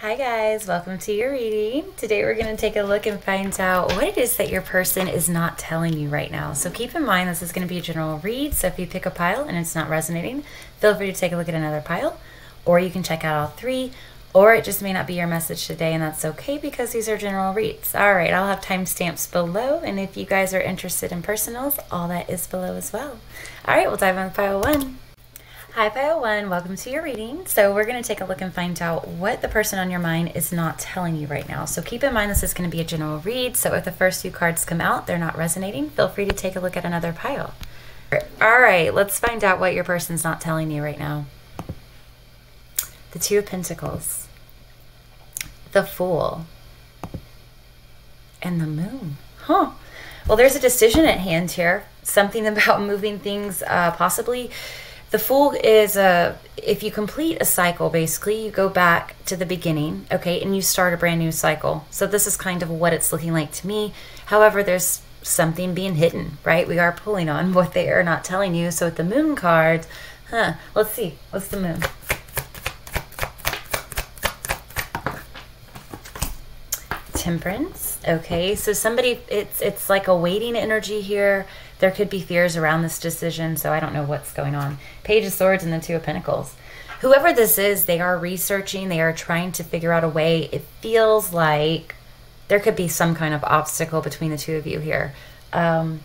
Hi guys, welcome to your reading. Today we're going to take a look and find out what it is that your person is not telling you right now. So keep in mind this is going to be a general read, so if you pick a pile and it's not resonating, feel free to take a look at another pile, or you can check out all three, or it just may not be your message today and that's okay because these are general reads. All right, I'll have timestamps below, and if you guys are interested in personals, all that is below as well. All right, we'll dive on pile one. Hi, Pile One. Welcome to your reading. So, we're going to take a look and find out what the person on your mind is not telling you right now. So, keep in mind this is going to be a general read. So, if the first few cards come out, they're not resonating, feel free to take a look at another pile. All right, let's find out what your person's not telling you right now. The Two of Pentacles, the Fool, and the Moon. Huh. Well, there's a decision at hand here. Something about moving things, uh, possibly the Fool is a, if you complete a cycle, basically, you go back to the beginning, okay, and you start a brand new cycle. So this is kind of what it's looking like to me. However, there's something being hidden, right? We are pulling on what they are not telling you. So with the Moon cards, huh, let's see, what's the Moon? Temperance, okay, so somebody, it's, it's like a waiting energy here there could be fears around this decision, so I don't know what's going on. Page of Swords and the Two of Pentacles. Whoever this is, they are researching, they are trying to figure out a way. It feels like there could be some kind of obstacle between the two of you here. Um,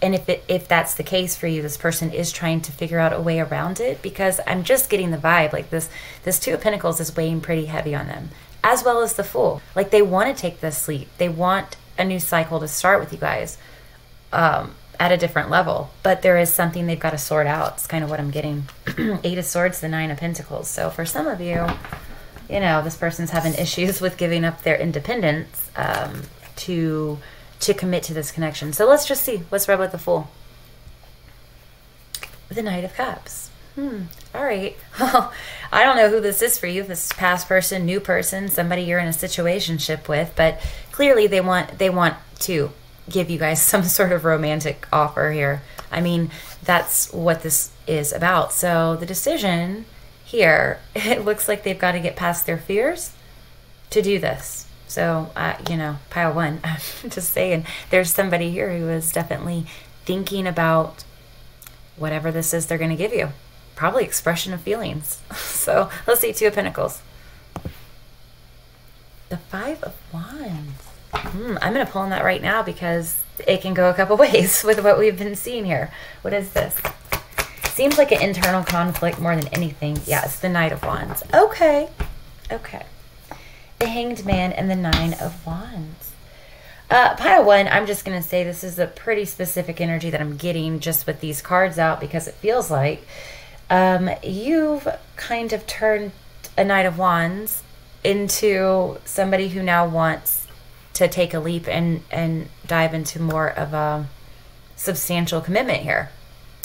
and if it, if that's the case for you, this person is trying to figure out a way around it because I'm just getting the vibe like this this two of pentacles is weighing pretty heavy on them, as well as the fool. Like they want to take this leap. They want a new cycle to start with you guys. Um, at a different level, but there is something they've got to sort out. It's kind of what I'm getting. Eight of Swords, the Nine of Pentacles. So for some of you, you know, this person's having issues with giving up their independence um, to to commit to this connection. So let's just see what's read with the Fool. The Knight of Cups. Hmm. All right. Well, I don't know who this is for you. This is past person, new person, somebody you're in a situationship with, but clearly they want they want to give you guys some sort of romantic offer here. I mean, that's what this is about. So the decision here, it looks like they've got to get past their fears to do this. So, uh, you know, pile one, just saying, there's somebody here who is definitely thinking about whatever this is they're going to give you. Probably expression of feelings. so let's see, Two of Pentacles. The Five of Wands. Hmm, I'm going to pull on that right now because it can go a couple ways with what we've been seeing here. What is this? Seems like an internal conflict more than anything. Yeah, it's the Knight of Wands. Okay. Okay. The Hanged Man and the Nine of Wands. Uh, pile one, I'm just going to say this is a pretty specific energy that I'm getting just with these cards out because it feels like um, you've kind of turned a Knight of Wands into somebody who now wants to take a leap and and dive into more of a substantial commitment here.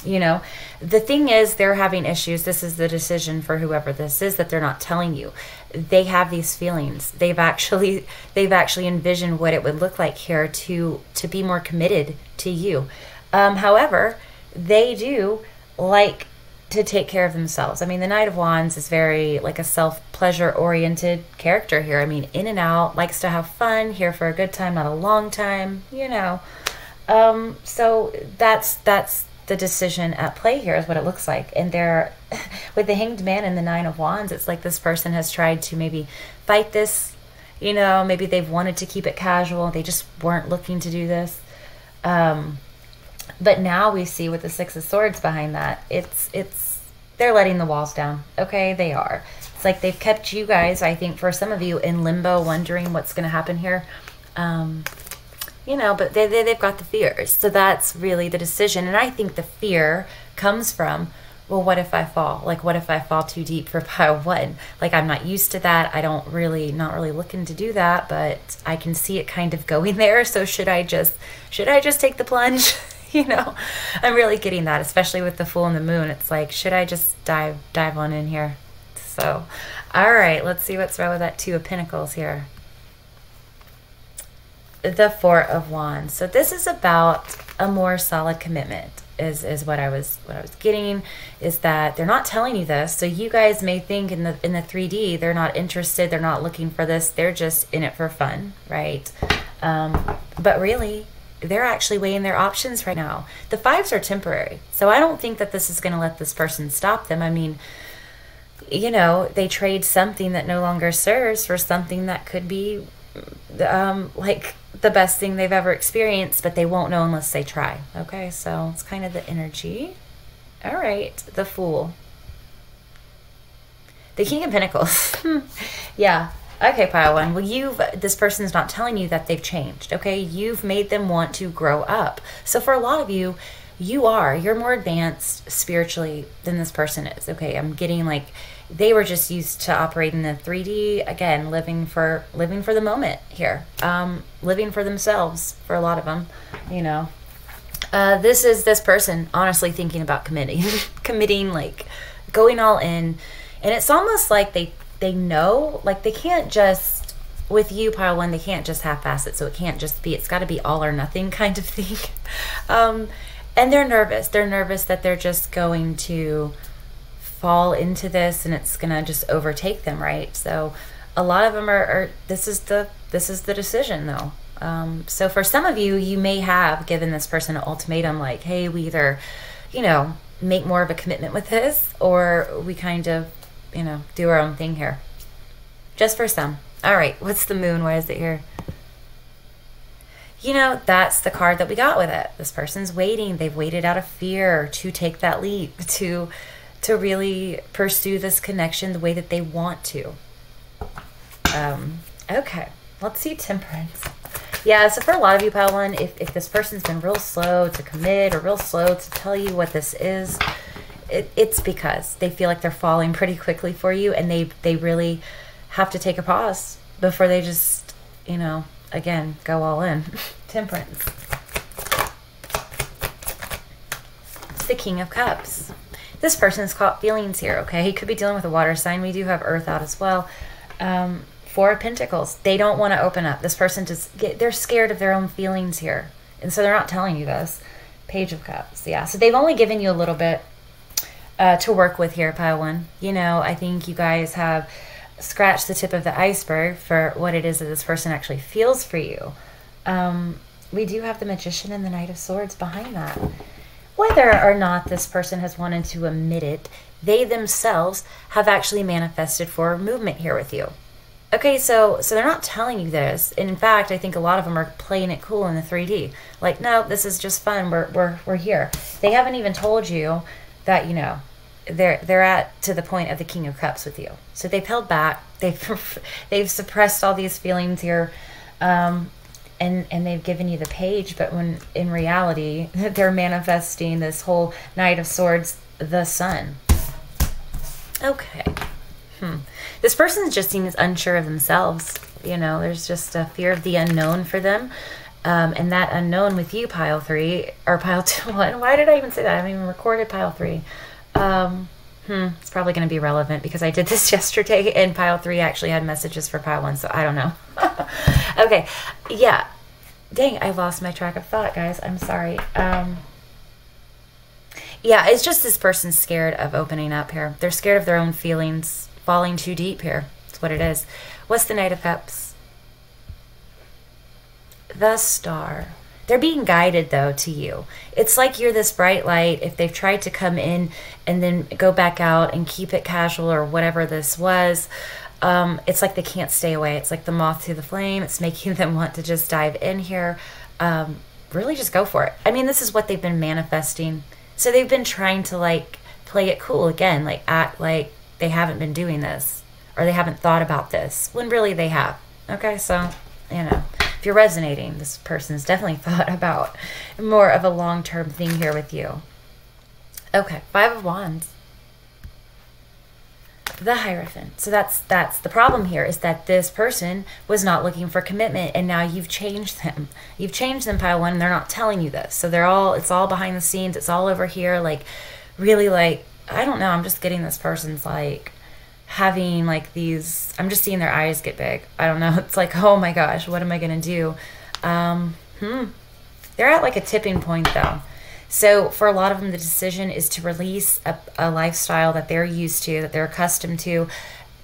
You know the thing is they're having issues. This is the decision for whoever this is that they're not telling you. They have these feelings. They've actually they've actually envisioned what it would look like here to to be more committed to you. Um, however they do like to take care of themselves. I mean, the Knight of Wands is very like a self pleasure oriented character here. I mean, in and out, likes to have fun, here for a good time, not a long time, you know. Um, so that's that's the decision at play here is what it looks like. And there with the hanged man and the nine of wands, it's like this person has tried to maybe fight this, you know, maybe they've wanted to keep it casual, they just weren't looking to do this. Um, but now we see with the six of swords behind that it's it's they're letting the walls down. Okay they are. It's like they've kept you guys i think for some of you in limbo wondering what's going to happen here. Um you know but they, they they've got the fears. So that's really the decision. And i think the fear comes from well what if i fall? Like what if i fall too deep for pile one? Like i'm not used to that. I don't really not really looking to do that but i can see it kind of going there. So should i just should i just take the plunge you know, I'm really getting that, especially with the Fool and the moon. It's like, should I just dive dive on in here? So, all right, let's see what's wrong with that two of pentacles here. The four of wands. So this is about a more solid commitment. is is what I was what I was getting is that they're not telling you this. So you guys may think in the in the 3D they're not interested, they're not looking for this, they're just in it for fun, right? Um, but really, they're actually weighing their options right now. The fives are temporary. So I don't think that this is going to let this person stop them. I mean, you know, they trade something that no longer serves for something that could be um, like the best thing they've ever experienced, but they won't know unless they try. Okay, so it's kind of the energy. All right, the Fool. The King of Pentacles. yeah. Okay, pile one. Well, you've this person's not telling you that they've changed. Okay, you've made them want to grow up. So for a lot of you, you are you're more advanced spiritually than this person is. Okay, I'm getting like they were just used to operating in 3D again, living for living for the moment here, um, living for themselves for a lot of them, you know. Uh, this is this person honestly thinking about committing, committing like going all in, and it's almost like they they know like they can't just with you pile one they can't just half-ass it so it can't just be it's got to be all or nothing kind of thing. Um, and they're nervous. They're nervous that they're just going to fall into this and it's gonna just overtake them right? So a lot of them are, are this is the this is the decision though. Um, so for some of you you may have given this person an ultimatum like hey we either you know make more of a commitment with this or we kind of you know do our own thing here. Just for some. All right what's the moon? Why is it here? You know that's the card that we got with it. This person's waiting. They've waited out of fear to take that leap to to really pursue this connection the way that they want to. Um, okay, let's see temperance. Yeah, so for a lot of you, one, if, if this person's been real slow to commit or real slow to tell you what this is, it, it's because they feel like they're falling pretty quickly for you and they, they really have to take a pause before they just, you know, again, go all in. temperance. It's the King of Cups this person's caught feelings here, okay? He could be dealing with a water sign. We do have Earth out as well. Um, Four of Pentacles. They don't want to open up. This person just get, they're scared of their own feelings here. And so they're not telling you this. Page of Cups. Yeah. So they've only given you a little bit uh, to work with here, pile one. You know, I think you guys have scratched the tip of the iceberg for what it is that this person actually feels for you. Um, we do have the Magician and the Knight of Swords behind that whether or not this person has wanted to admit it, they themselves have actually manifested for movement here with you. Okay, so so they're not telling you this. In fact, I think a lot of them are playing it cool in the 3D. Like, no, this is just fun. We're we're we're here. They haven't even told you that, you know, they're they're at to the point of the King of Cups with you. So they've held back. They've they've suppressed all these feelings here. Um, and and they've given you the page but when in reality they're manifesting this whole knight of swords the sun okay hmm. this person just seems unsure of themselves you know there's just a fear of the unknown for them um, and that unknown with you pile three or pile two one why did i even say that i haven't even recorded pile three um, hmm, it's probably going to be relevant because I did this yesterday and pile three actually had messages for pile one, so I don't know. okay, yeah. Dang, I lost my track of thought, guys. I'm sorry. Um, yeah, it's just this person's scared of opening up here. They're scared of their own feelings falling too deep here. That's what it is. What's the Knight of Cups? The Star. They're being guided, though, to you. It's like you're this bright light. If they've tried to come in and then go back out and keep it casual or whatever this was, um, it's like they can't stay away. It's like the moth to the flame. It's making them want to just dive in here. Um, really just go for it. I mean, this is what they've been manifesting. So they've been trying to like play it cool again, like act like they haven't been doing this or they haven't thought about this when really they have. Okay, so, you know you're resonating, this person's definitely thought about more of a long term thing here with you. Okay, Five of Wands. The Hierophant. So that's that's the problem here is that this person was not looking for commitment and now you've changed them. You've changed them, pile one, and they're not telling you this. So they're all it's all behind the scenes, it's all over here, like really like I don't know, I'm just getting this person's like having like these i'm just seeing their eyes get big i don't know it's like oh my gosh what am i going to do um hmm they're at like a tipping point though So for a lot of them, the decision is to release a, a lifestyle that they're used to, that they're accustomed to,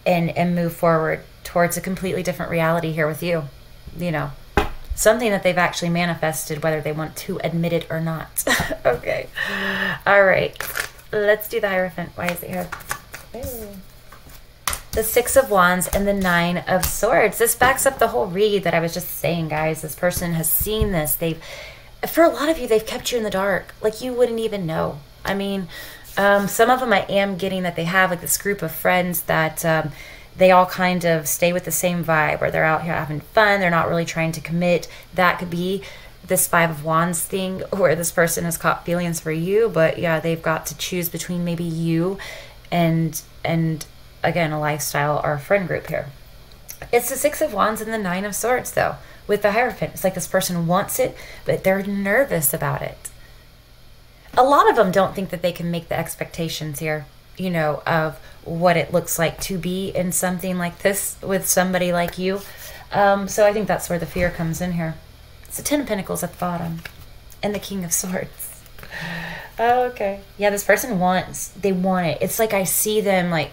and and move forward towards a completely different reality here with you. You know, something that they've actually manifested, whether they want to admit it or not. okay. All right. Let's do the Hierophant. Why is it here? Ooh. The Six of Wands and the Nine of Swords. This backs up the whole read that I was just saying, guys. This person has seen this. They've, for a lot of you, they've kept you in the dark. Like you wouldn't even know. I mean, um, some of them I am getting that they have like this group of friends that um, they all kind of stay with the same vibe where they're out here having fun. They're not really trying to commit. That could be this Five of Wands thing where this person has caught feelings for you, but yeah, they've got to choose between maybe you and and again a lifestyle or a friend group here. It's the Six of Wands and the Nine of Swords though with the Hierophant. It's like this person wants it, but they're nervous about it. A lot of them don't think that they can make the expectations here, you know, of what it looks like to be in something like this with somebody like you. Um, so I think that's where the fear comes in here. It's the Ten of Pentacles at the bottom and the King of Swords. Oh, okay. Yeah, this person wants, they want it. It's like I see them like,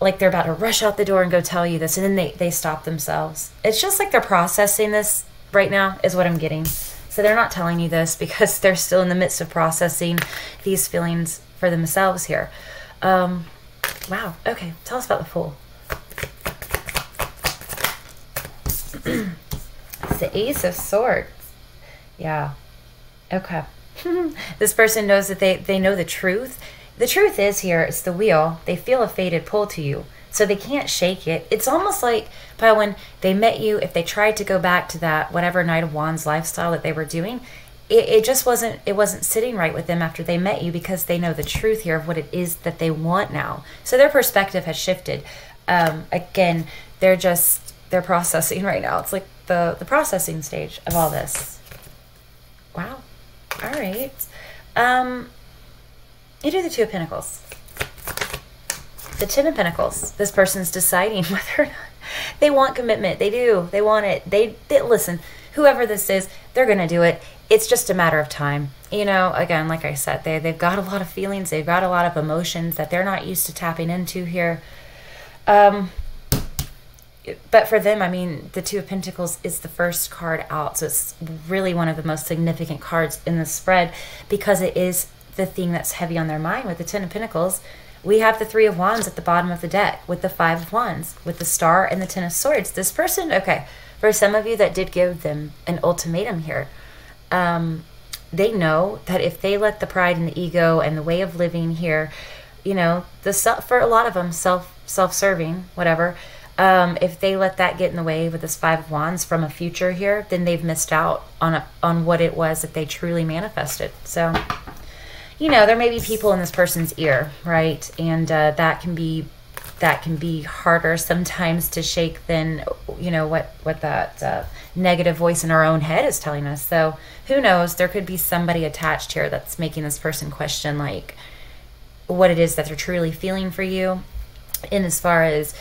like they're about to rush out the door and go tell you this and then they, they stop themselves. It's just like they're processing this right now is what I'm getting. So they're not telling you this because they're still in the midst of processing these feelings for themselves here. Um, wow. Okay. Tell us about the Fool. the Ace of Swords. Yeah. Okay. this person knows that they, they know the truth. The truth is here, it's the wheel. They feel a fated pull to you. So they can't shake it. It's almost like by when they met you, if they tried to go back to that whatever Knight of Wands lifestyle that they were doing, it, it just wasn't it wasn't sitting right with them after they met you because they know the truth here of what it is that they want now. So their perspective has shifted. Um, again, they're just they're processing right now. It's like the the processing stage of all this. Wow. All right. Um, you do the Two of Pentacles. The Ten of Pentacles. This person's deciding whether or not they want commitment. They do. They want it. They, they listen. Whoever this is, they're gonna do it. It's just a matter of time. You know, again, like I said, they they've got a lot of feelings. They've got a lot of emotions that they're not used to tapping into here. Um, but for them, I mean, the Two of Pentacles is the first card out. So it's really one of the most significant cards in the spread because it is the thing that's heavy on their mind with the Ten of Pentacles. We have the Three of Wands at the bottom of the deck with the Five of Wands, with the Star and the Ten of Swords. This person, okay, for some of you that did give them an ultimatum here, um, they know that if they let the pride and the ego and the way of living here, you know, the self, for a lot of them, self self serving, whatever um, if they let that get in the way with this five of wands from a future here then they've missed out on a, on what it was that they truly manifested so you know there may be people in this person's ear right and uh, that can be that can be harder sometimes to shake than you know what what that uh, negative voice in our own head is telling us so who knows there could be somebody attached here that's making this person question like what it is that they're truly feeling for you in as far as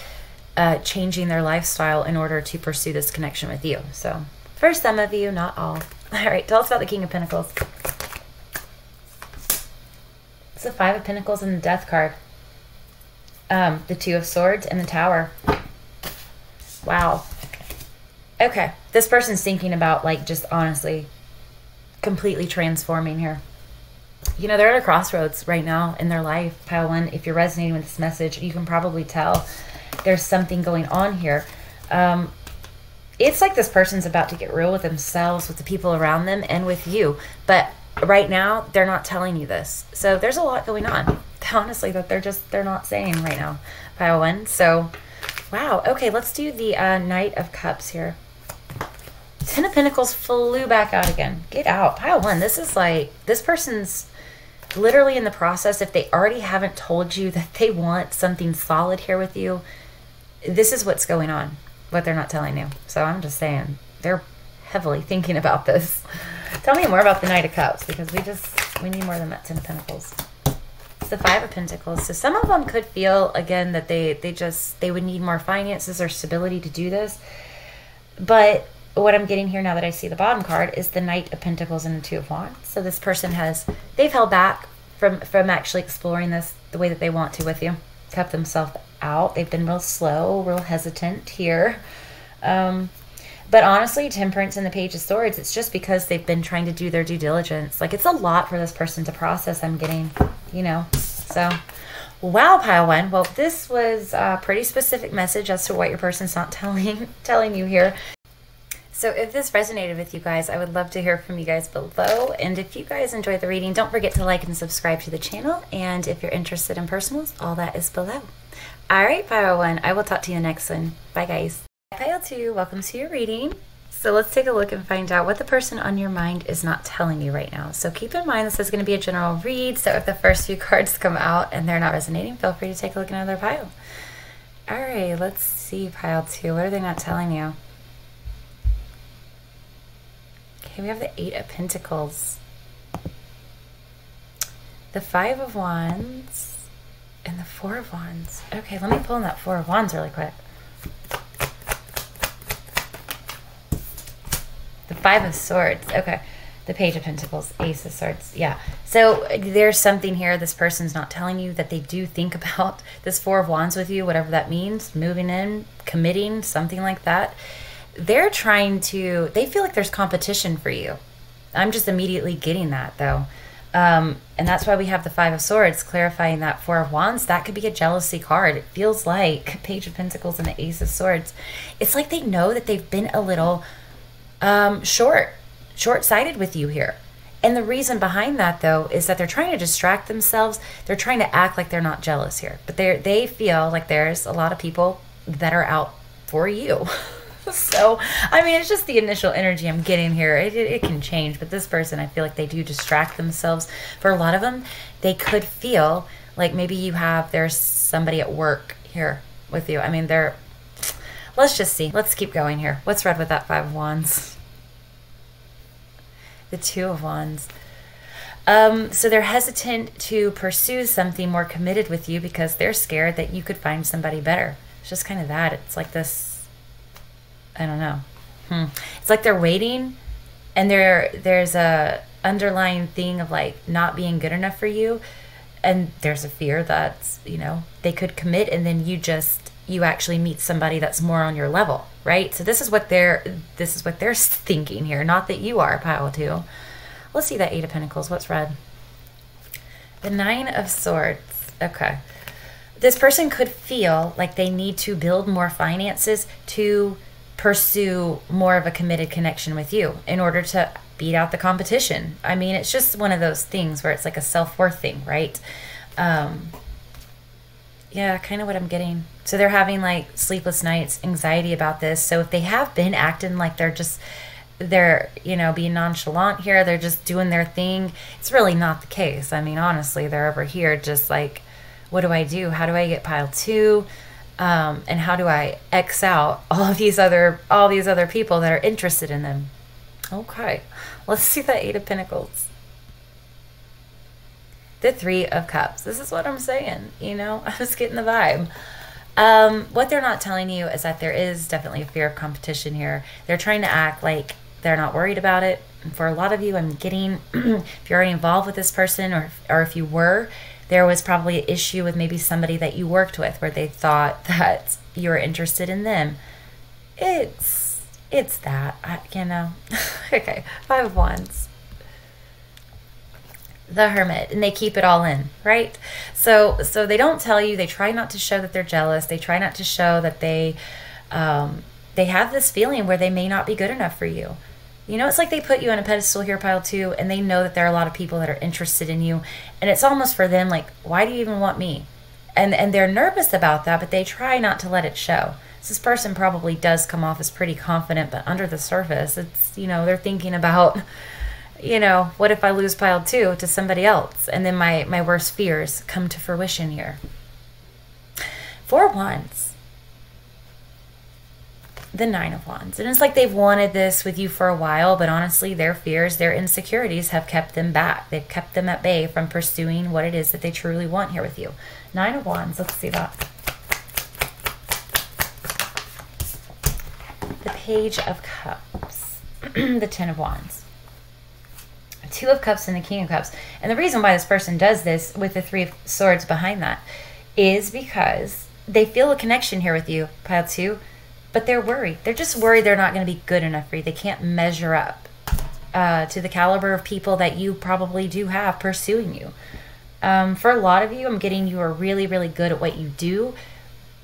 uh, changing their lifestyle in order to pursue this connection with you. So, for some of you, not all. All right, tell us about the King of Pentacles. It's the Five of Pentacles and the Death card. Um, the Two of Swords and the Tower. Wow. Okay, this person's thinking about, like, just honestly completely transforming here. You know, they're at a crossroads right now in their life, Pile One. If you're resonating with this message, you can probably tell there's something going on here. Um, it's like this person's about to get real with themselves, with the people around them, and with you. But right now, they're not telling you this. So there's a lot going on. Honestly, that they're just they're not saying right now. Pile one. So, wow. Okay, let's do the uh, Knight of Cups here. Ten of Pentacles flew back out again. Get out. Pile one. This is like this person's literally in the process. If they already haven't told you that they want something solid here with you, this is what's going on, what they're not telling you. So I'm just saying, they're heavily thinking about this. Tell me more about the Knight of Cups because we just, we need more than that Ten of Pentacles. It's the Five of Pentacles. So some of them could feel, again, that they, they just, they would need more finances or stability to do this. But what I'm getting here now that I see the bottom card is the Knight of Pentacles and the Two of Wands. So this person has, they've held back from, from actually exploring this the way that they want to with you. Kept themselves out. They've been real slow, real hesitant here. Um, but honestly, Temperance and the Page of Swords, it's just because they've been trying to do their due diligence. Like, it's a lot for this person to process, I'm getting, you know. So, wow, pile one. Well, this was a pretty specific message as to what your person's not telling, telling you here. So if this resonated with you guys, I would love to hear from you guys below. And if you guys enjoyed the reading, don't forget to like and subscribe to the channel. And if you're interested in personals, all that is below. All right, Pile 1, I will talk to you next one. Bye, guys. Pile 2, welcome to your reading. So let's take a look and find out what the person on your mind is not telling you right now. So keep in mind this is going to be a general read. So if the first few cards come out and they're not resonating, feel free to take a look at another pile. All right, let's see pile 2. What are they not telling you? Okay, we have the Eight of Pentacles. The Five of Wands. And the Four of Wands. Okay, let me pull in that Four of Wands really quick. Five of Swords. Okay. The Page of Pentacles, Ace of Swords. Yeah. So there's something here this person's not telling you that they do think about this Four of Wands with you, whatever that means, moving in, committing, something like that they're trying to they feel like there's competition for you i'm just immediately getting that though um, and that's why we have the five of swords clarifying that four of wands that could be a jealousy card it feels like page of pentacles and the ace of swords it's like they know that they've been a little um, short short-sighted with you here and the reason behind that though is that they're trying to distract themselves they're trying to act like they're not jealous here but they they feel like there's a lot of people that are out for you so, I mean, it's just the initial energy I'm getting here. It, it, it, can change, but this person, I feel like they do distract themselves. For a lot of them, they could feel like maybe you have, there's somebody at work here with you. I mean, they're, let's just see. Let's keep going here. What's red with that Five of Wands? The Two of Wands. Um, so they're hesitant to pursue something more committed with you because they're scared that you could find somebody better. It's just kind of that. It's like this I don't know. Hmm. It's like they're waiting, and there there's a underlying thing of like not being good enough for you, and there's a fear that you know they could commit, and then you just you actually meet somebody that's more on your level, right? So this is what they're this is what they're thinking here. Not that you are pile two. Let's see that eight of pentacles. What's red? The nine of swords. Okay. This person could feel like they need to build more finances to pursue more of a committed connection with you in order to beat out the competition. I mean, it's just one of those things where it's like a self worth thing, right? Um, yeah, kind of what I'm getting. So they're having like sleepless nights, anxiety about this. So if they have been acting like they're just, they're, you know, being nonchalant here, they're just doing their thing, it's really not the case. I mean, honestly, they're over here just like, what do I do? How do I get pile two? um, and how do I X out all of these other all these other people that are interested in them? Okay, let's see that Eight of Pentacles. The Three of Cups. This is what I'm saying. You know, I was getting the vibe. Um, what they're not telling you is that there is definitely a fear of competition here. They're trying to act like they're not worried about it. And for a lot of you, I'm getting, if you're already involved with this person or, or if you were, there was probably an issue with maybe somebody that you worked with where they thought that you were interested in them. It's it's that I, you know. okay, five of wands. The hermit, and they keep it all in, right? So so they don't tell you. They try not to show that they're jealous. They try not to show that they um, they have this feeling where they may not be good enough for you. You know, it's like they put you on a pedestal here, pile two, and they know that there are a lot of people that are interested in you. And it's almost for them like, why do you even want me? And and they're nervous about that, but they try not to let it show. So this person probably does come off as pretty confident, but under the surface, it's you know, they're thinking about you know, what if I lose pile two to somebody else? And then my, my worst fears come to fruition here. Four wands the Nine of Wands. And it's like they've wanted this with you for a while, but honestly, their fears, their insecurities have kept them back. They've kept them at bay from pursuing what it is that they truly want here with you. Nine of Wands, let's see that. The Page of Cups. the Ten of Wands. Two of Cups and the King of Cups. And the reason why this person does this with the Three of Swords behind that is because they feel a connection here with you, pile two, but they're worried. They're just worried they're not going to be good enough for you. They can't measure up uh, to the caliber of people that you probably do have pursuing you. Um, for a lot of you, I'm getting you are really, really good at what you do.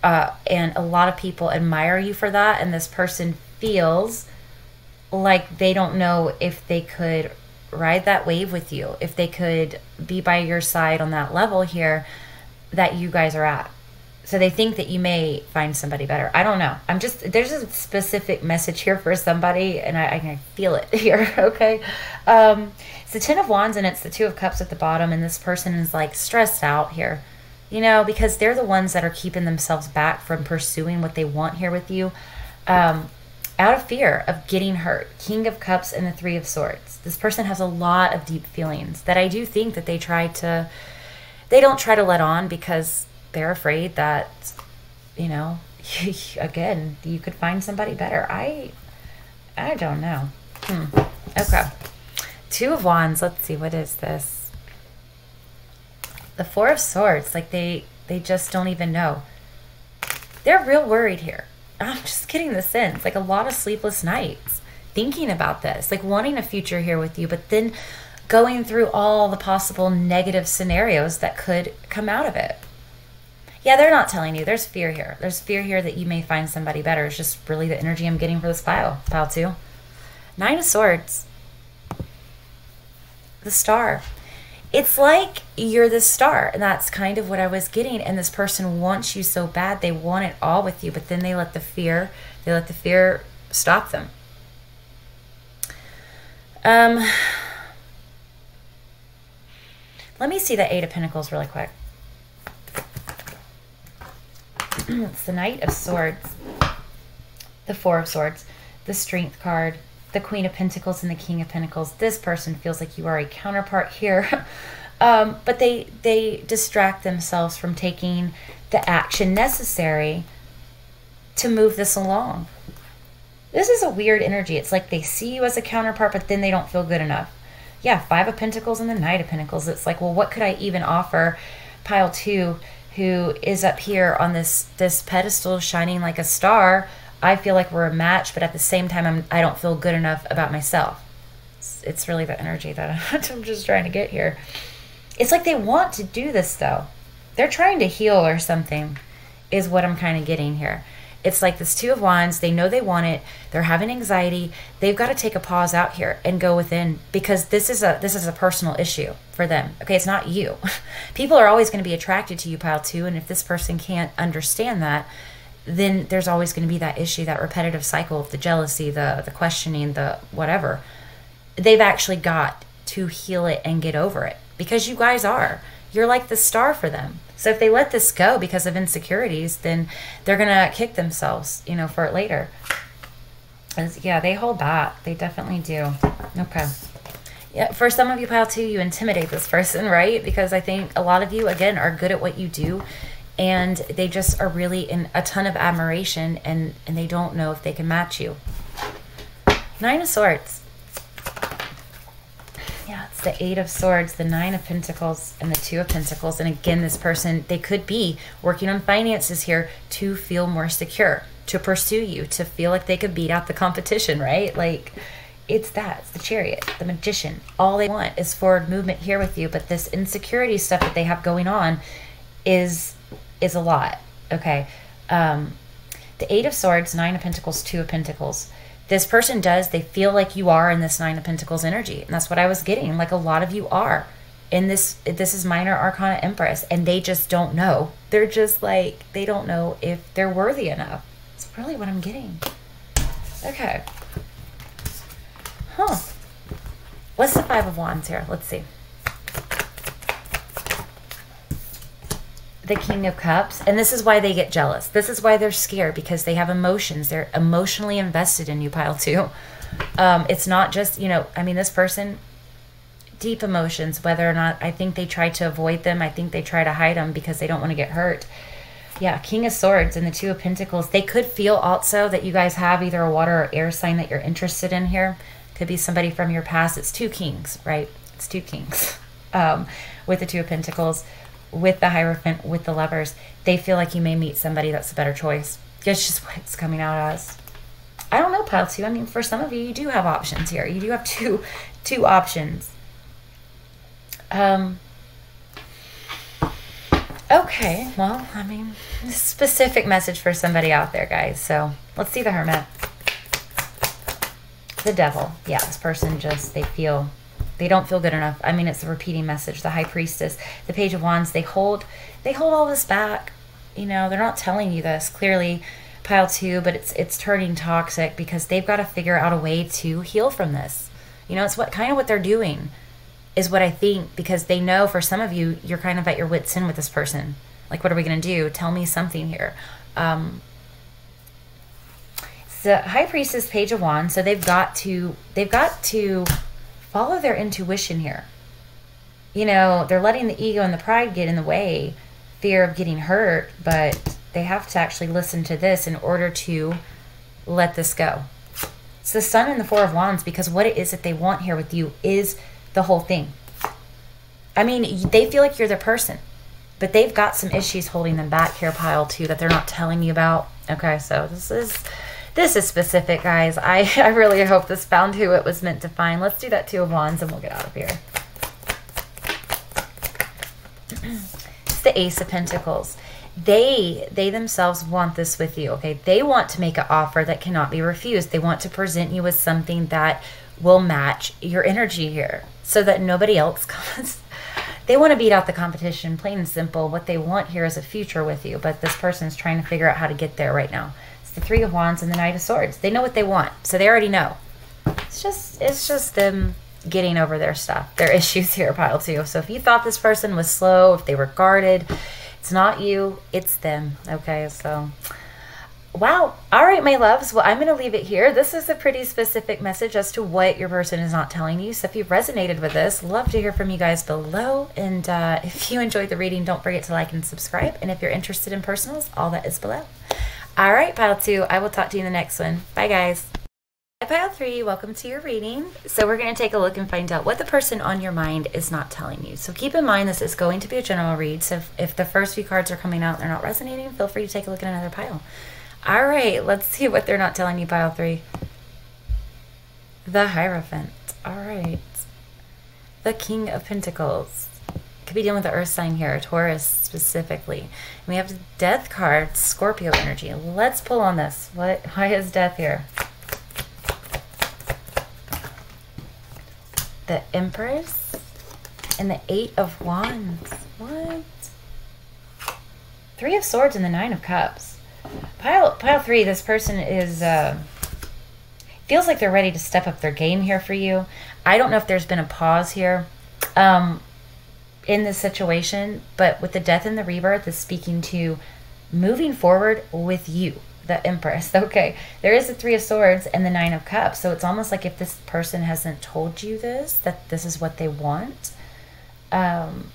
Uh, and a lot of people admire you for that. And this person feels like they don't know if they could ride that wave with you, if they could be by your side on that level here that you guys are at. So they think that you may find somebody better. I don't know. I'm just there's a specific message here for somebody, and I, I can feel it here. Okay, um, it's the Ten of Wands, and it's the Two of Cups at the bottom, and this person is like stressed out here, you know, because they're the ones that are keeping themselves back from pursuing what they want here with you, um, out of fear of getting hurt. King of Cups and the Three of Swords. This person has a lot of deep feelings that I do think that they try to, they don't try to let on because they're afraid that, you know, again, you could find somebody better. I, I don't know. Hmm. Okay. Two of Wands. Let's see. What is this? The Four of Swords. Like they, they just don't even know. They're real worried here. I'm just getting the sense. Like a lot of sleepless nights thinking about this, like wanting a future here with you, but then going through all the possible negative scenarios that could come out of it. Yeah, they're not telling you. There's fear here. There's fear here that you may find somebody better. It's just really the energy I'm getting for this pile. Pile two. Nine of Swords. The star. It's like you're the star, and that's kind of what I was getting. And this person wants you so bad, they want it all with you, but then they let the fear, they let the fear stop them. Um, let me see the Eight of Pentacles really quick. it's the Knight of Swords, the Four of Swords, the Strength card, the Queen of Pentacles, and the King of Pentacles. This person feels like you are a counterpart here, um, but they they distract themselves from taking the action necessary to move this along. This is a weird energy. It's like they see you as a counterpart, but then they don't feel good enough. Yeah, Five of Pentacles and the Knight of Pentacles. It's like, well, what could I even offer pile two who is up here on this this pedestal shining like a star i feel like we're a match but at the same time I'm, i don't feel good enough about myself it's, it's really the energy that i'm just trying to get here it's like they want to do this though they're trying to heal or something is what i'm kind of getting here it's like this two of wands. They know they want it. They're having anxiety. They've got to take a pause out here and go within because this is a this is a personal issue for them. Okay it's not you. People are always going to be attracted to you pile two and if this person can't understand that then there's always going to be that issue that repetitive cycle of the jealousy the the questioning the whatever. They've actually got to heal it and get over it because you guys are. You're like the star for them so if they let this go because of insecurities, then they're gonna kick themselves, you know, for it later. As, yeah, they hold back. They definitely do. Okay. Yeah, for some of you, pile two, you intimidate this person, right? Because I think a lot of you, again, are good at what you do, and they just are really in a ton of admiration, and and they don't know if they can match you. Nine of Swords. Yeah, it's the Eight of Swords, the Nine of Pentacles, and the Two of Pentacles. And again, this person, they could be working on finances here to feel more secure, to pursue you, to feel like they could beat out the competition, right? Like, it's that. It's the Chariot, the Magician. All they want is forward movement here with you. But this insecurity stuff that they have going on is is a lot. Okay. Um, the Eight of Swords, Nine of Pentacles, Two of Pentacles this person does, they feel like you are in this Nine of Pentacles energy. And that's what I was getting. Like a lot of you are in this, this is Minor Arcana Empress, and they just don't know. They're just like, they don't know if they're worthy enough. It's really what I'm getting. Okay. Huh. What's the Five of Wands here? Let's see. The King of Cups, and this is why they get jealous. This is why they're scared because they have emotions. They're emotionally invested in you, pile two. Um, it's not just you know. I mean, this person, deep emotions. Whether or not I think they try to avoid them, I think they try to hide them because they don't want to get hurt. Yeah, King of Swords and the Two of Pentacles. They could feel also that you guys have either a water or air sign that you're interested in here. Could be somebody from your past. It's two kings, right? It's two kings. Um, with the Two of Pentacles, with the Hierophant, with the Lovers. They feel like you may meet somebody that's a better choice. It's just what it's coming out as. I don't know, pile two. I mean, for some of you, you do have options here. You do have two, two options. Um, Okay, well, I mean, specific message for somebody out there, guys. So let's see the Hermit. The Devil. Yeah, this person just, they feel, they don't feel good enough. I mean, it's a repeating message. The High Priestess, the Page of Wands, they hold, they hold all this back. You know, they're not telling you this. Clearly, pile two, but it's it's turning toxic because they've got to figure out a way to heal from this. You know, it's what kind of what they're doing is what I think because they know for some of you, you're kind of at your wits' end with this person. Like, what are we going to do? Tell me something here. Um, so High Priestess, Page of Wands. So they've got to they've got to follow their intuition here. You know, they're letting the ego and the pride get in the way, fear of getting hurt, but they have to actually listen to this in order to let this go. It's the Sun and the Four of Wands because what it is that they want here with you is the whole thing. I mean, they feel like you're their person, but they've got some issues holding them back here, pile two, that they're not telling you about. Okay, so this is this is specific, guys. I, I really hope this found who it was meant to find. Let's do that two of wands and we'll get out of here. it's the ace of pentacles they they themselves want this with you okay they want to make an offer that cannot be refused they want to present you with something that will match your energy here so that nobody else comes they want to beat out the competition plain and simple what they want here is a future with you but this person is trying to figure out how to get there right now the three of wands and the knight of swords they know what they want so they already know it's just it's just them getting over their stuff their issues here pile two so if you thought this person was slow if they were guarded it's not you, it's them. Okay, so wow. All right, my loves. Well, I'm going to leave it here. This is a pretty specific message as to what your person is not telling you. So if you've resonated with this, love to hear from you guys below. And uh, if you enjoyed the reading, don't forget to like and subscribe. And if you're interested in personals, all that is below. All right, pile two. I will talk to you in the next one. Bye, guys. Hi, Pile 3, welcome to your reading. So we're going to take a look and find out what the person on your mind is not telling you. So keep in mind this is going to be a general read. So if, if the first few cards are coming out and they're not resonating, feel free to take a look at another pile. All right, let's see what they're not telling you, pile 3. The Hierophant. All right. The King of Pentacles. Could be dealing with the Earth sign here, Taurus specifically. And we have the Death card, Scorpio energy. Let's pull on this. What? Why is Death here? the Empress, and the Eight of Wands. What? Three of Swords and the Nine of Cups. Pile pile three. This person is uh, feels like they're ready to step up their game here for you. I don't know if there's been a pause here um, in this situation, but with the death and the rebirth is speaking to moving forward with you the Empress. Okay, there is the Three of Swords and the Nine of Cups. So it's almost like if this person hasn't told you this, that this is what they want, um,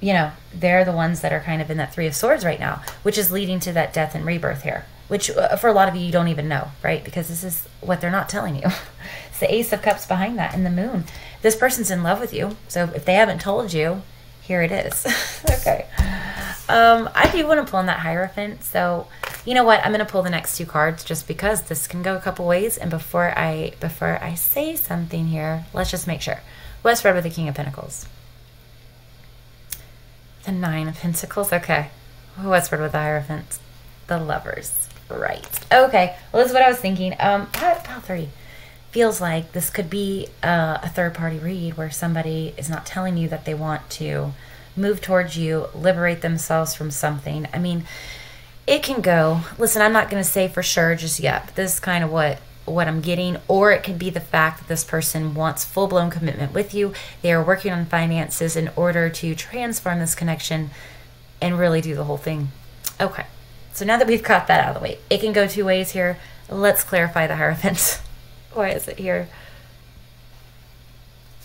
you know, they're the ones that are kind of in that Three of Swords right now, which is leading to that death and rebirth here. Which uh, for a lot of you, you don't even know, right? Because this is what they're not telling you. it's the Ace of Cups behind that and the Moon. This person's in love with you. So if they haven't told you, here it is. okay. Um, I do want to pull on that Hierophant. So, you know what? I'm going to pull the next two cards just because this can go a couple ways. And before I before I say something here, let's just make sure. What's red with the King of Pentacles? The Nine of Pentacles. Okay. What's red with the Hierophant? The Lovers. Right. Okay. Well, this is what I was thinking. Um, pile three feels like this could be uh, a third party read where somebody is not telling you that they want to move towards you, liberate themselves from something. I mean, it can go. Listen, I'm not going to say for sure just yet, but this is kind of what what I'm getting, or it could be the fact that this person wants full blown commitment with you. They are working on finances in order to transform this connection and really do the whole thing. Okay, so now that we've got that out of the way, it can go two ways here. Let's clarify the Hierophant. Why is it here?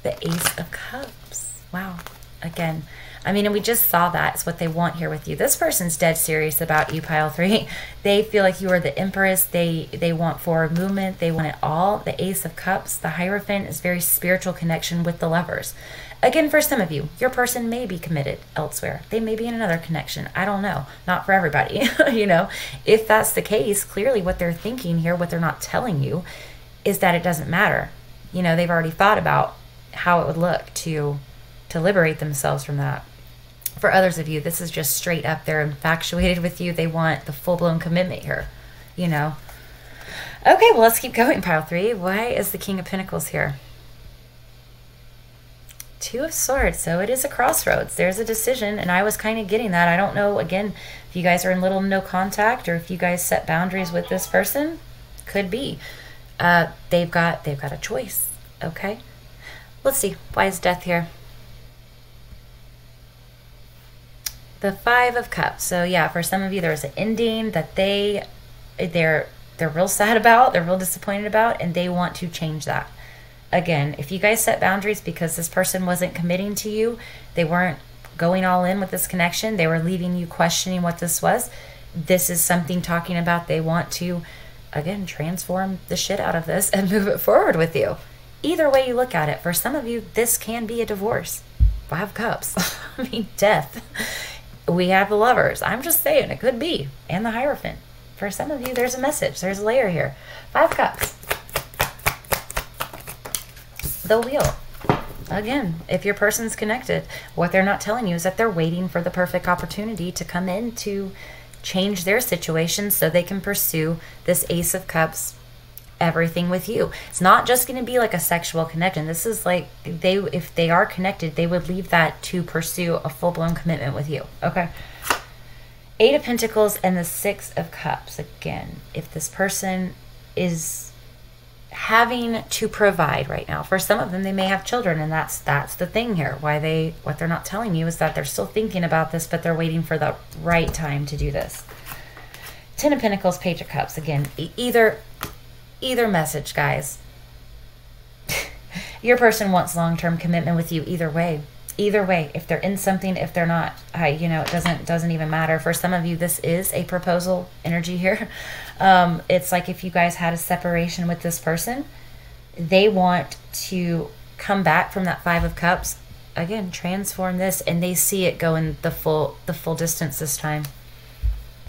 The Ace of Cups. Wow. Again, I mean, and we just saw that. It's what they want here with you. This person's dead serious about you, pile three. They feel like you are the empress. They they want forward movement. They want it all. The ace of cups, the hierophant is very spiritual connection with the lovers. Again, for some of you, your person may be committed elsewhere. They may be in another connection. I don't know. Not for everybody. you know, if that's the case, clearly what they're thinking here, what they're not telling you, is that it doesn't matter. You know, they've already thought about how it would look to to liberate themselves from that for others of you, this is just straight up. They're infatuated with you. They want the full blown commitment here, you know. Okay, well, let's keep going, pile three. Why is the King of Pentacles here? Two of Swords. So it is a crossroads. There's a decision, and I was kind of getting that. I don't know, again, if you guys are in little no contact or if you guys set boundaries with this person. Could be. Uh, they've got they've got a choice. Okay. Let's see. Why is death here? the five of cups so yeah for some of you there's an ending that they they're they're real sad about they're real disappointed about and they want to change that again if you guys set boundaries because this person wasn't committing to you they weren't going all in with this connection they were leaving you questioning what this was this is something talking about they want to again transform the shit out of this and move it forward with you either way you look at it for some of you this can be a divorce five cups i mean death we have the lovers. I'm just saying, it could be. And the Hierophant. For some of you, there's a message. There's a layer here. Five Cups. The Wheel. Again, if your person's connected, what they're not telling you is that they're waiting for the perfect opportunity to come in to change their situation so they can pursue this Ace of Cups everything with you. It's not just going to be like a sexual connection. This is like they if they are connected, they would leave that to pursue a full-blown commitment with you. Okay? 8 of pentacles and the 6 of cups. Again, if this person is having to provide right now. For some of them they may have children and that's that's the thing here. Why they what they're not telling you is that they're still thinking about this but they're waiting for the right time to do this. Ten of Pentacles, Page of Cups. Again, either either message, guys. Your person wants long-term commitment with you either way. Either way, if they're in something, if they're not, I, you know, it doesn't doesn't even matter. For some of you, this is a proposal energy here. Um, it's like if you guys had a separation with this person, they want to come back from that five of cups again transform this and they see it going the full the full distance this time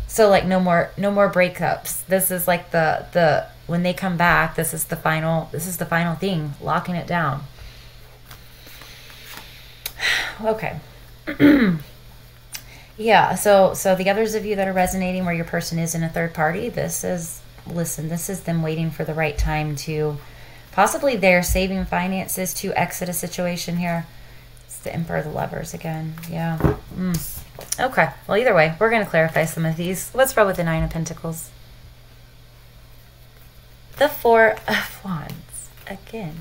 so like no more no more breakups this is like the the when they come back, this is the final this is the final thing, locking it down. okay. yeah, so so the others of you that are resonating where your person is in a third party, this is listen, this is them waiting for the right time to possibly they're saving finances to exit a situation here. It's the Emperor of the Lovers again. Yeah. Mm. Okay. Well, either way, we're going to clarify some of these. Let's roll with the Nine of Pentacles the Four of Wands. Again,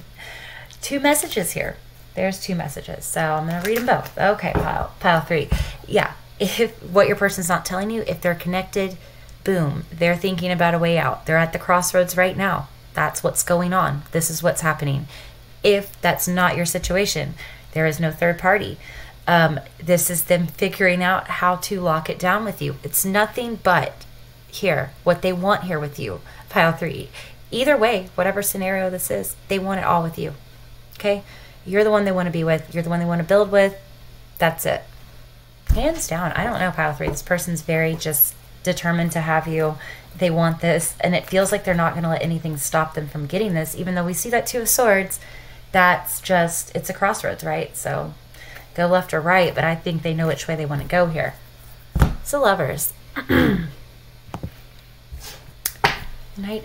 two messages here. There's two messages. So I'm going to read them both. Okay, pile, pile three. Yeah, if what your person's not telling you, if they're connected, boom, they're thinking about a way out. They're at the crossroads right now. That's what's going on. This is what's happening. If that's not your situation, there is no third party. Um, this is them figuring out how to lock it down with you. It's nothing but here, what they want here with you. Pile three Either way, whatever scenario this is, they want it all with you. Okay? You're the one they want to be with. You're the one they want to build with. That's it. Hands down. I don't know, pile three. This person's very just determined to have you. They want this. And it feels like they're not going to let anything stop them from getting this. Even though we see that Two of Swords, that's just, it's a crossroads, right? So go left or right. But I think they know which way they want to go here. So, lovers. Knight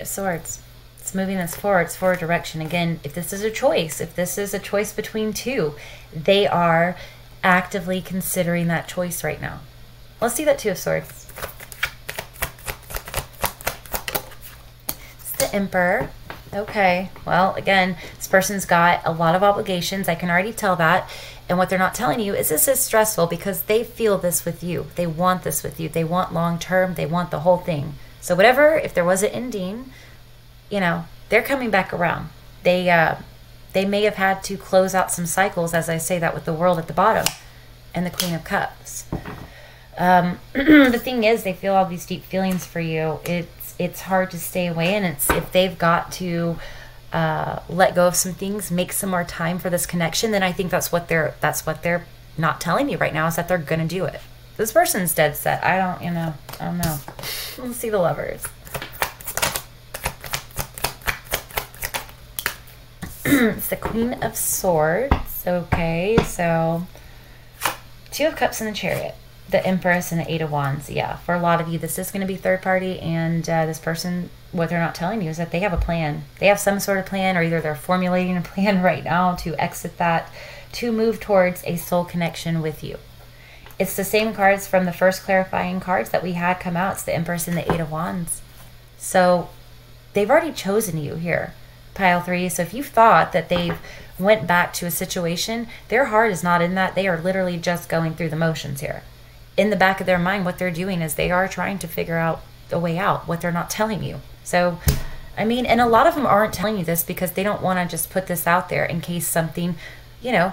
of Swords it's moving us forward, it's forward direction. Again, if this is a choice, if this is a choice between two, they are actively considering that choice right now. Let's see that Two of Swords. It's the Emperor. Okay, well, again, this person's got a lot of obligations. I can already tell that. And what they're not telling you is this is stressful because they feel this with you. They want this with you. They want long term. They want the whole thing. So, whatever, if there was an ending, you know, they're coming back around. They uh, they may have had to close out some cycles, as I say that with the world at the bottom, and the Queen of Cups. Um, the thing is, they feel all these deep feelings for you. It's it's hard to stay away, and it's if they've got to uh, let go of some things, make some more time for this connection, then I think that's what they're that's what they're not telling me right now is that they're gonna do it. This person's dead set. I don't, you know, I don't know. Let's see the lovers. it's the Queen of Swords. Okay, so Two of Cups and the Chariot. The Empress and the Eight of Wands. Yeah, for a lot of you, this is going to be third party, and uh, this person, what they're not telling you is that they have a plan. They have some sort of plan, or either they're formulating a plan right now to exit that, to move towards a soul connection with you. It's the same cards from the first clarifying cards that we had come out. It's the Empress and the Eight of Wands. So they've already chosen you here pile three. So if you thought that they've went back to a situation, their heart is not in that. They are literally just going through the motions here. In the back of their mind, what they're doing is they are trying to figure out a way out, what they're not telling you. So, I mean, and a lot of them aren't telling you this because they don't want to just put this out there in case something, you know,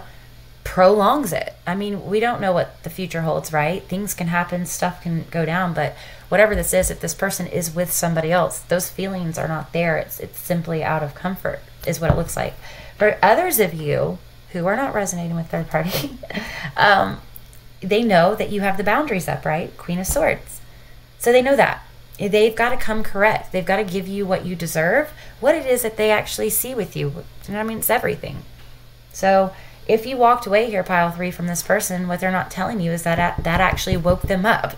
prolongs it. I mean, we don't know what the future holds, right? Things can happen, stuff can go down, but whatever this is, if this person is with somebody else, those feelings are not there. It's it's simply out of comfort, is what it looks like. For others of you who are not resonating with third party, um, they know that you have the boundaries up, right? Queen of Swords. So they know that. They've got to come correct. They've got to give you what you deserve, what it is that they actually see with you. I mean? It's everything. So if you walked away here, pile three, from this person, what they're not telling you is that that actually woke them up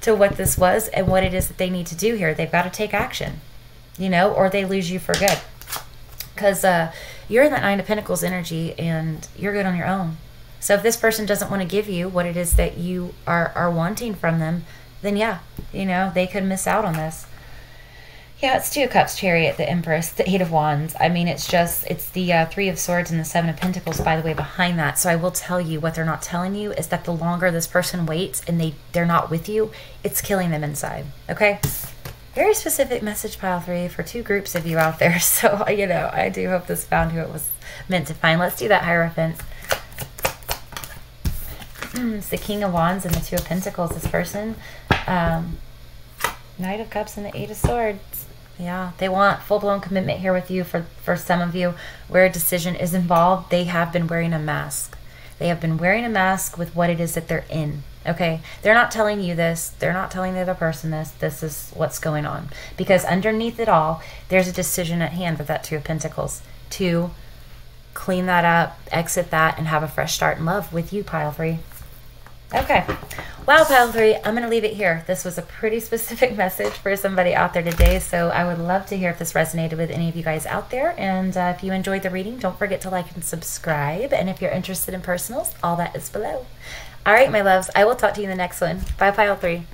to what this was and what it is that they need to do here. They've got to take action, you know, or they lose you for good. Because uh, you're in that Nine of Pentacles energy and you're good on your own. So if this person doesn't want to give you what it is that you are, are wanting from them, then yeah, you know, they could miss out on this. Yeah, it's Two of Cups, Chariot, the Empress, the Eight of Wands. I mean, it's just, it's the uh, Three of Swords and the Seven of Pentacles, by the way, behind that. So I will tell you what they're not telling you is that the longer this person waits and they, they're not with you, it's killing them inside. Okay? Very specific message, Pile 3, for two groups of you out there. So, you know, I do hope this found who it was meant to find. Let's do that Hierophant. it's the King of Wands and the Two of Pentacles, this person. Um, Knight of Cups and the Eight of Swords. Yeah, they want full blown commitment here with you. For for some of you, where a decision is involved, they have been wearing a mask. They have been wearing a mask with what it is that they're in. Okay, they're not telling you this. They're not telling the other person this. This is what's going on because underneath it all, there's a decision at hand with that Two of Pentacles to clean that up, exit that, and have a fresh start in love with you, Pile Three. Okay. Wow, Pile 3, I'm going to leave it here. This was a pretty specific message for somebody out there today, so I would love to hear if this resonated with any of you guys out there. And uh, if you enjoyed the reading, don't forget to like and subscribe. And if you're interested in personals, all that is below. All right, my loves, I will talk to you in the next one. Bye, Pile 3.